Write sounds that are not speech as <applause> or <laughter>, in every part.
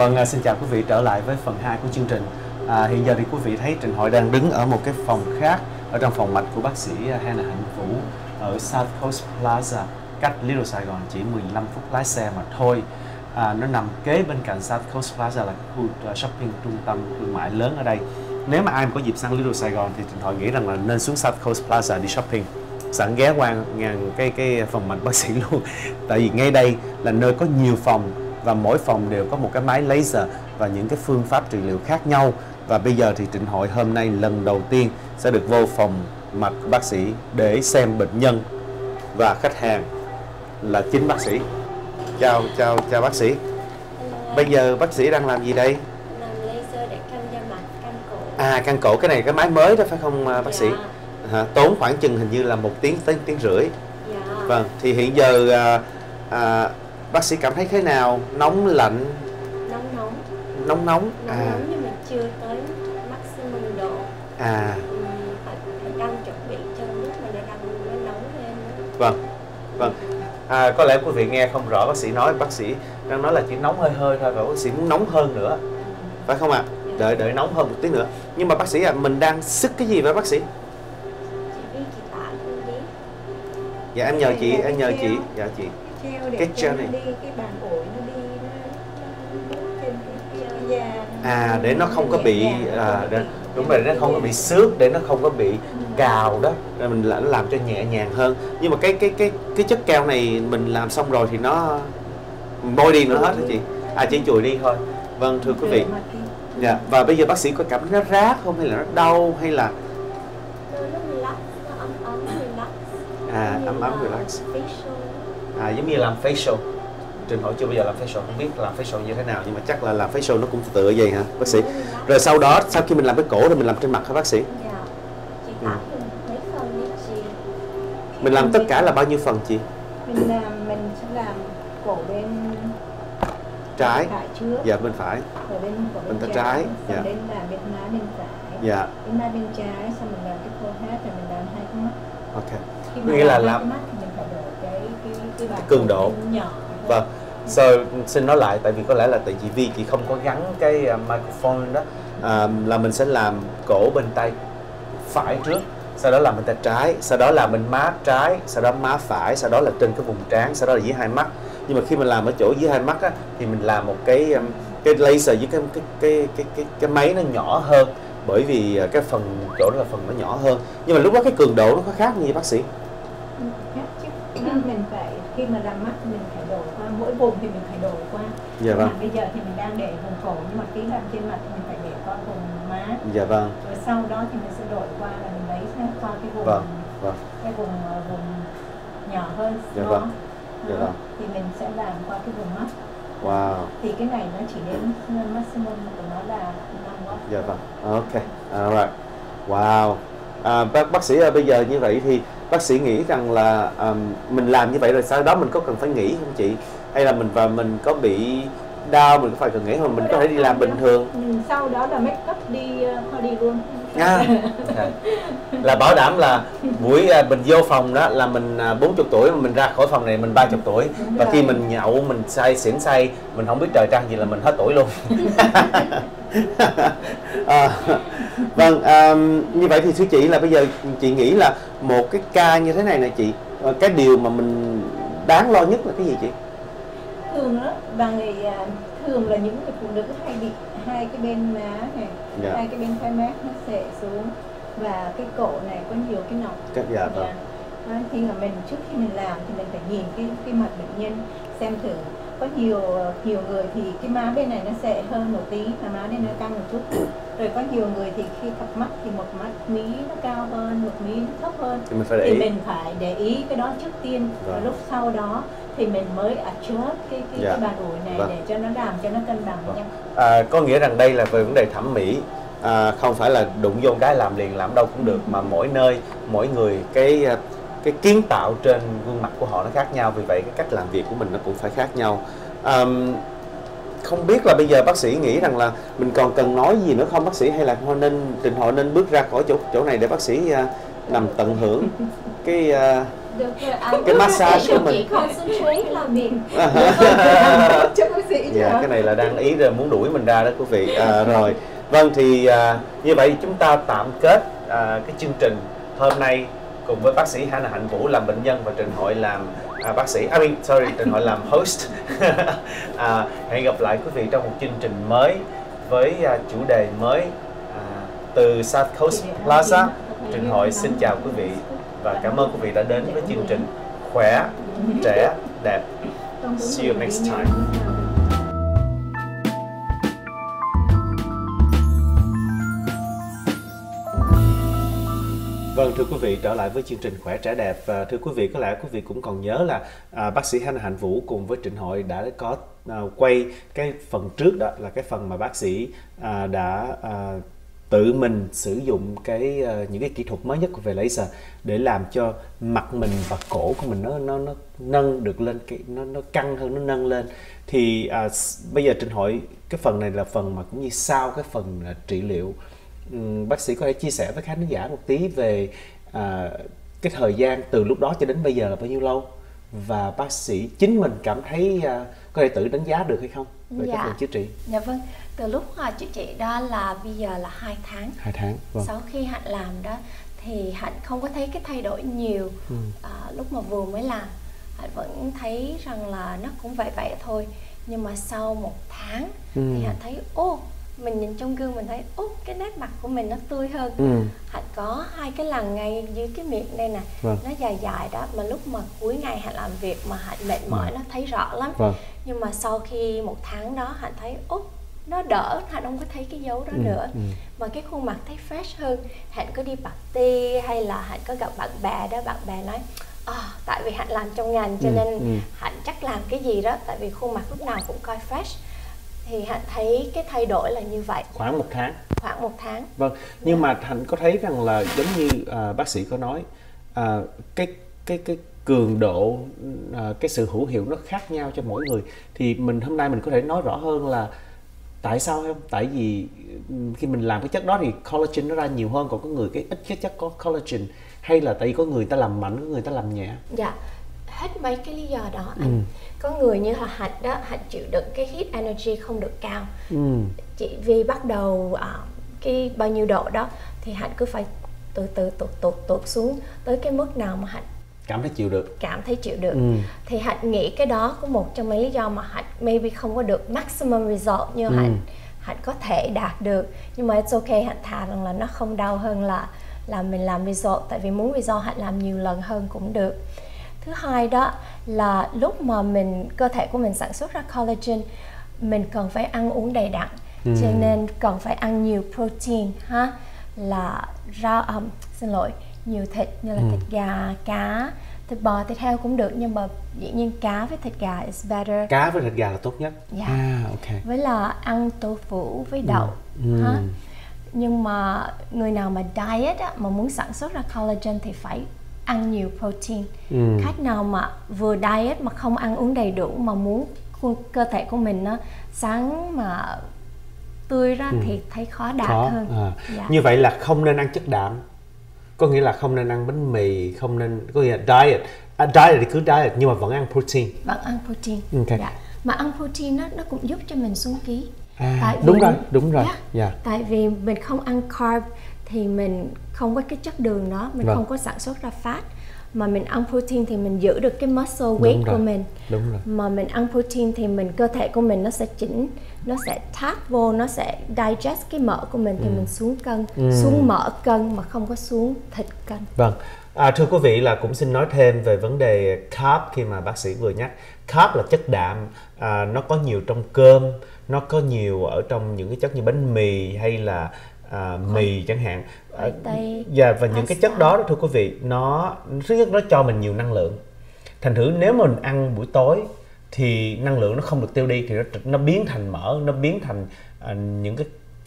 Vâng, à, xin chào quý vị trở lại với phần 2 của chương trình. À, hiện giờ thì quý vị thấy Trịnh Hội đang đứng ở một cái phòng khác ở trong phòng mạch của bác sĩ à, Hannah Hạnh Vũ ở South Coast Plaza, cách Little Sài Gòn chỉ 15 phút lái xe mà thôi. À, nó nằm kế bên cạnh South Coast Plaza là khu à, shopping trung tâm thương mại lớn ở đây. Nếu mà ai mà có dịp sang Little Sài Gòn thì Trịnh Hội nghĩ rằng là nên xuống South Coast Plaza đi shopping sẵn ghé qua ngang cái cái phòng mạch bác sĩ <laughs> luôn tại vì ngay đây là nơi có nhiều phòng và mỗi phòng đều có một cái máy laser và những cái phương pháp trị liệu khác nhau. Và bây giờ thì Trịnh Hội hôm nay lần đầu tiên sẽ được vô phòng mạch bác sĩ để xem bệnh nhân. Và khách hàng là chính bác sĩ. Chào chào chào bác sĩ. Bây giờ bác sĩ đang làm gì đây? Làm laser để căng da mặt căng cổ. À căn cổ cái này cái máy mới đó phải không à, bác sĩ? Dạ, Hả? tốn khoảng chừng hình như là một tiếng tới tiếng rưỡi. Dạ. Vâng, thì hiện giờ à, à, bác sĩ cảm thấy thế nào? Nóng lạnh, nóng nóng nóng nóng? nóng À, nóng nhưng mà chưa tới maximum độ à, phải, phải đang chuẩn bị cho lúc mà đang nó nóng lên vâng, vâng. À, có lẽ quý vị nghe không rõ bác sĩ nói, bác sĩ đang nói là chỉ nóng hơi hơi thôi và bác sĩ muốn nóng hơn nữa, phải không ạ? Đợi đợi nóng hơn một tí nữa. Nhưng mà bác sĩ à, mình đang sức cái gì vậy bác sĩ? Dạ em nhờ chị, em nhờ chị, dạ chị. Để Cái cho nó này. đi cái bàn ủi nó đi nó, nó trên cái, cái da À để nó không có bị à, để, đúng rồi, để nó không có bị xước, để nó không có bị cào đó, rồi mình làm, làm cho nhẹ nhàng hơn. Nhưng mà cái cái cái cái chất keo này mình làm xong rồi thì nó bôi đi nữa hết hả chị? À chỉ chùi đi thôi. Vâng thưa quý vị. Dạ. Và bây giờ bác sĩ có cảm thấy nó rát không hay là nó đau hay là nó ấm ấm relax à Như ấm ấm là relax. À giống như làm facial. Trình hỏi chưa bao giờ làm facial không biết làm facial như thế nào nhưng mà chắc là làm facial nó cũng tựa vậy hả bác sĩ? Rồi sau đó sau khi mình làm cái cổ thì mình làm trên mặt hả bác sĩ? dạ Ừ. mình làm tất cả là bao nhiêu phần chị? mình làm mình sẽ làm cổ bên Trái. Dạ bên phải. rồi bên cổ Bên bên trái, trái dạ. đến là bên má bên phải Dạ. bên má bên trái xong mình làm cái forehead rồi mình làm hai cái mắt Ok. Nghĩa là làm- mắt thì mình phải đổi cái cái cái bàn cường độ. Vâng. và So, xin nói lại tại vì có lẽ là tại chị Vi chị không có gắn cái à, microphone đó. À, là mình sẽ làm cổ bên tay phải trước sau đó là bên tay trái sau đó là bên má trái sau đó má phải sau đó là trên cái vùng trán sau đó là dưới hai mắt. Nhưng mà khi mình làm ở chỗ dưới hai mắt á, thì mình làm một cái à, cái laser với cái cái cái cái cái, cái máy nó nhỏ hơn. Bởi vì à, cái phần chỗ đó là phần nó nhỏ hơn. Nhưng mà lúc đó cái cường độ nó có khác như bác sĩ? Ừ, khác chứ. Mình phải khi mà làm mắt mình phải đổi qua mỗi vùng thì mình phải đổi qua. Dạ vâng. bây giờ thì mình đang để vùng cổ nhưng mà tí làm trên mặt thì mình phải để qua vùng má. Dạ vâng. Rồi sau đó thì mình sẽ đổi qua là mình lấy qua cái vùng Vâng, vâng. cái vùng ờ, vùng nhỏ hơn Dạ vâng, dạ vâng. thì mình sẽ làm qua cái vùng mắt. Wow. Thì cái này nó chỉ đến maximum của nó là 5 watt Dạ vâng, ok, alright, wow. À, bác bác sĩ ơi, bây giờ như vậy thì bác sĩ nghĩ rằng là um, mình làm như vậy rồi sau đó mình có cần phải nghỉ không chị? Hay là mình và mình có bị đau mình có phải cần nghỉ không? Mình có thể đi làm bình thường. Ừ, sau đó là make up đi ờ, đi luôn À, <laughs> là bảo đảm là buổi à, mình vô phòng đó là mình à, 40 tuổi mà mình ra khỏi phòng này mình 30 tuổi. Đúng và rồi. khi mình nhậu mình say xỉn say mình không biết trời trăng gì là mình hết tuổi luôn. À, <laughs> vâng à, như vậy thì thưa chị là bây giờ chị nghĩ là một cái ca như thế này nè chị ờ, cái điều mà mình đáng lo nhất là cái gì chị? Thường đó và người à, thường là những người phụ nữ hay bị hai cái bên má này Dạ. hai cái bên tai mát nó xệ xuống. Và cái cổ này có nhiều cái nọc. Cái- dạ, vâng. Đó, khi mà mình trước khi mình làm thì mình phải nhìn cái cái mặt bệnh nhân xem thử. Có nhiều nhiều người thì cái má bên này nó xệ hơn một tí và má bên nó căng một chút. Rồi có nhiều người thì khi cặp mắt thì một mắt mí nó cao hơn một mí nó thấp hơn. Thì mình phải để thì ý. mình phải để ý cái đó trước tiên. Và Vâng. lúc sau đó thì mình mới adjust cái cái, Dạ. cái bàn ủi này Vâng. để cho nó làm cho nó cân bằng Vâng. nhau À, có nghĩa rằng đây là về vấn đề thẩm mỹ à, không phải là đụng vô cái làm liền làm đâu cũng được mà mỗi nơi mỗi người cái à, cái kiến tạo trên gương mặt của họ nó khác nhau vì vậy cái cách làm việc của mình nó cũng phải khác nhau Àm, không biết là bây giờ bác sĩ nghĩ rằng là mình còn cần nói gì nữa không bác sĩ hay là họ nên trình họ nên bước ra khỏi chỗ chỗ này để bác sĩ à, nằm tận hưởng cái à, được Cái massage của mình. chỉ concentrate là mình cho sĩ chứ dạ cái này là đang ý là muốn đuổi mình ra đó quý vị. À, rồi. Vâng thì à, như vậy chúng ta tạm kết à, cái chương trình hôm nay cùng với bác sĩ Hannah Hạnh Vũ làm bệnh nhân và Trịnh Hội làm à, bác sĩ I mean, sorry Trịnh Hội làm host. <laughs> À, hẹn gặp lại quý vị trong một chương trình mới với à, chủ đề mới à, từ South Coast Plaza. Trịnh Hội xin chào quý vị và cảm ơn quý vị đã đến với chương trình khỏe trẻ đẹp See you next time. Vâng thưa quý vị trở lại với chương trình khỏe trẻ đẹp và thưa quý vị có lẽ quý vị cũng còn nhớ là à, bác sĩ Hanh Hạnh Vũ cùng với Trịnh Hội đã có à, quay cái phần trước đó là cái phần mà bác sĩ à, đã à, tự mình sử dụng cái à, những cái kỹ thuật mới nhất về laser để làm cho mặt mình và cổ của mình nó nó nó nâng được lên cái nó nó căng hơn nó nâng lên. Thì s- bây giờ Trịnh Hội cái phần này là phần mà cũng như sau cái phần à, trị liệu. Ừm, bác sĩ có thể chia sẻ với khán giả một tí về à, cái thời gian từ lúc đó cho đến bây giờ là bao nhiêu lâu? Và bác sĩ chính mình cảm thấy à, có thể tự đánh giá được hay không về cái Dạ. phần chữa trị? Dạ vâng từ lúc mà chữa trị đó là bây giờ là hai tháng. Hai tháng vâng. Sau khi hạnh làm đó thì hạnh không có thấy cái thay đổi nhiều Ừ. à, lúc mà vừa mới làm. Hạnh vẫn thấy rằng là nó cũng vậy vậy thôi. Nhưng mà sau một tháng Ừ. thì hạnh thấy ô mình nhìn trong gương mình thấy ô cái nét mặt của mình nó tươi hơn. Ừ. hạnh có hai cái lằn ngay dưới cái miệng đây nè. Vâng. nó dài dài đó mà lúc mà cuối ngày hạnh làm việc mà hạnh mệt mỏi nó thấy rõ lắm. Vâng. Nhưng mà sau khi một tháng đó hạnh thấy úp nó đỡ hạnh không có thấy cái dấu đó Ừ, nữa. ừ. mà cái khuôn mặt thấy fresh hơn. Hạnh có đi party hay là hạnh có gặp bạn bè đó bạn bè nói à, tại vì hạnh làm trong ngành cho Ừ, nên ừ. hạnh chắc làm cái gì đó tại vì khuôn mặt lúc nào cũng coi fresh. Thì hạnh thấy cái thay đổi là như vậy. Khoảng một tháng. Khoảng một tháng. Vâng nhưng mà thành có thấy rằng là giống như à, bác sĩ có nói à, cái cái cái cường độ à, cái sự hữu hiệu nó khác nhau cho mỗi người. Thì mình hôm nay mình có thể nói rõ hơn là tại sao không tại vì khi mình làm cái chất đó thì collagen nó ra nhiều hơn còn có người cái ít cái chất có collagen hay là tại vì có người ta làm mạnh có người ta làm nhẹ. Dạ hết mấy cái lý do đó anh. Có người như là hạnh đó hạnh chịu đựng cái heat energy không được cao. Ừ. chỉ vì bắt đầu à, cái bao nhiêu độ đó thì hạnh cứ phải từ từ tụt tụt tụt xuống tới cái mức nào mà hạnh cảm thấy chịu được. Cảm thấy chịu được. Ừ. thì hạnh nghĩ cái đó có một trong mấy lý do mà hạnh maybe không có được maximum result như Ừ. hạnh hạnh có thể đạt được. Nhưng mà it's okay hạnh thà rằng là nó không đau hơn là là mình làm result tại vì muốn result hạnh làm nhiều lần hơn cũng được. Thứ hai đó là lúc mà mình cơ thể của mình sản xuất ra collagen mình cần phải ăn uống đầy đặn. Cho nên cần phải ăn nhiều protein ha? Là rau um, xin lỗi nhiều thịt như là thịt gà cá thịt bò thịt heo cũng được nhưng mà dĩ nhiên cá với thịt gà is better cá với thịt gà là tốt nhất Dạ. à ok với là ăn tofu với đậu Ừ. ha nhưng mà người nào mà diet á, mà muốn sản xuất ra collagen thì phải ăn nhiều protein Ừ. khách nào mà vừa diet mà không ăn uống đầy đủ mà muốn cơ thể của mình nó sáng mà tươi ra thì thấy khó đạt Ừ. khó hơn à. Dạ. như vậy là không nên ăn chất đạm có nghĩa là không nên ăn bánh mì không nên có nghĩa là diet à, diet thì cứ diet nhưng mà vẫn ăn protein vẫn ăn protein Ok. dạ. mà ăn protein nó nó cũng giúp cho mình xuống ký À, đúng rồi, đúng rồi. Dạ. Dạ. tại vì mình không ăn carb thì mình không có cái chất đường đó mình Vâng. không có sản xuất ra fat mà mình ăn protein thì mình giữ được cái muscle weight Đúng rồi, của mình đúng rồi. mà mình ăn protein thì mình cơ thể của mình nó sẽ chỉnh nó sẽ thác vô nó sẽ digest cái mỡ của mình Ừ. thì mình xuống cân xuống mỡ cân mà không có xuống thịt cân Vâng, à, thưa quý vị là cũng xin nói thêm về vấn đề carb khi mà bác sĩ vừa nhắc. Carb là chất đạm, à, nó có nhiều trong cơm, nó có nhiều ở trong những cái chất như bánh mì hay là à, mì chẳng hạn. Khoai tây, Dạ và những cái chất pasta. đó đó thưa quý vị, nó thứ nhất nó cho mình nhiều năng lượng. Thành thử nếu mà mình ăn buổi tối thì năng lượng nó không được tiêu đi thì nó nó biến thành mỡ, nó biến thành à, những cái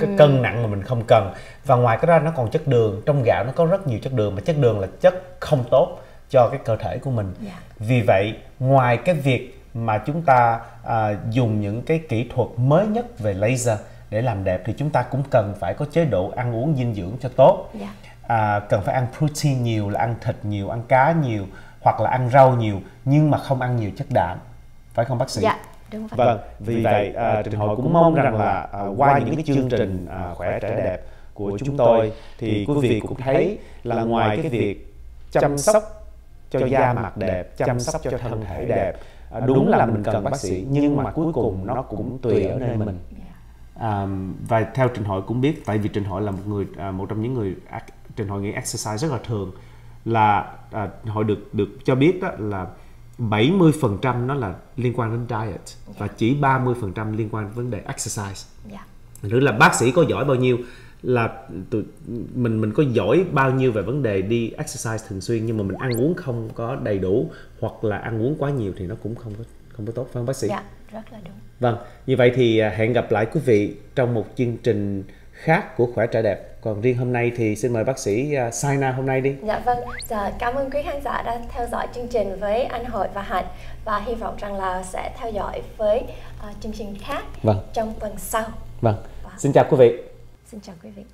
cái cân nặng mà mình không cần và ngoài cái ra nó còn chất đường trong gạo nó có rất nhiều chất đường mà chất đường là chất không tốt cho cái cơ thể của mình Dạ. vì vậy ngoài cái việc mà chúng ta à, dùng những cái kỹ thuật mới nhất về laser để làm đẹp thì chúng ta cũng cần phải có chế độ ăn uống dinh dưỡng cho tốt. Dạ. à, cần phải ăn protein nhiều là ăn thịt nhiều ăn cá nhiều hoặc là ăn rau nhiều nhưng mà không ăn nhiều chất đạm. Phải không bác sĩ? Dạ đúng vậy. Vâng vì vậy à, trình hội cũng mong rằng là à, qua những cái chương trình à, khỏe trẻ đẹp của chúng tôi thì quý vị cũng thấy là ngoài cái việc chăm sóc cho da mặt đẹp chăm sóc cho thân thể đẹp. à, đúng là mình cần bác sĩ nhưng mà cuối cùng nó cũng tùy ở nơi mình à, và theo trình hội cũng biết tại vì trình hội là một người à, một trong những người trình hội nghĩ exercise rất là thường là à, họ được được cho biết đó là 70% nó là liên quan đến diet và chỉ 30% liên quan đến vấn đề exercise. Yeah. Nữa là bác sĩ có giỏi bao nhiêu là tụi mình mình có giỏi bao nhiêu về vấn đề đi exercise thường xuyên nhưng mà mình ăn uống không có đầy đủ hoặc là ăn uống quá nhiều thì nó cũng không có không có tốt phải không bác sĩ? Dạ, rất là đúng. Vâng, như vậy thì à, hẹn gặp lại quý vị trong một chương trình khác của khỏe trẻ đẹp. Còn riêng hôm nay thì xin mời bác sĩ uh, Saina hôm nay đi. Dạ vâng dạ, cảm ơn quý khán giả đã theo dõi chương trình với anh Hội và Hạnh và hy vọng rằng là sẽ theo dõi với uh, chương trình khác vâng. trong tuần sau. Vâng và... xin chào quý vị. Xin chào quý vị